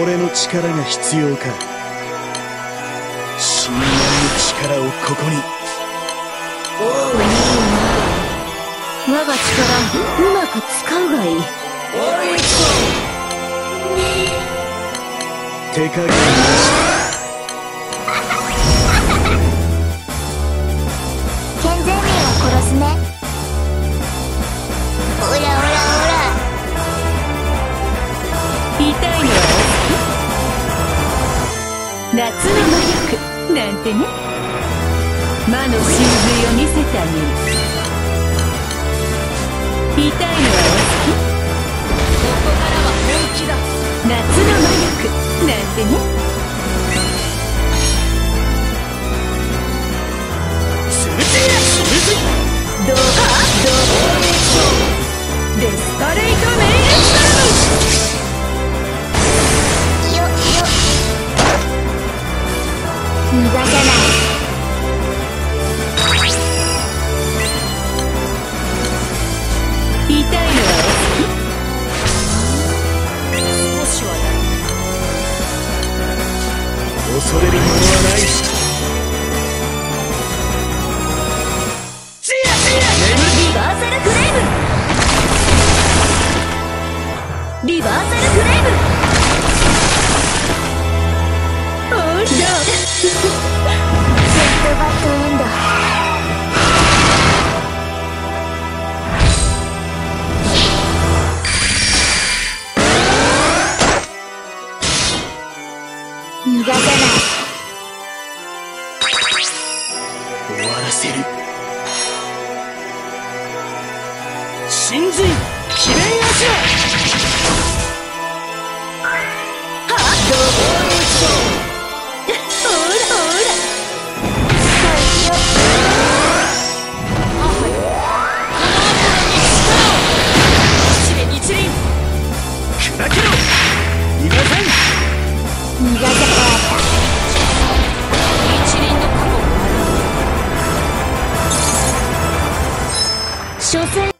俺の力が必要か。深淵の力をここに。おういいな。我が力うまく使うがいい。手加減なしの魔力なんてね。魔の真髄を見せてあげる。痛いのは逃がさない痛いのは少しはや恐れるものはな。いリバーサルフレーム。リバーサルフレーム。逃さない終わらせる。神髄記念足就算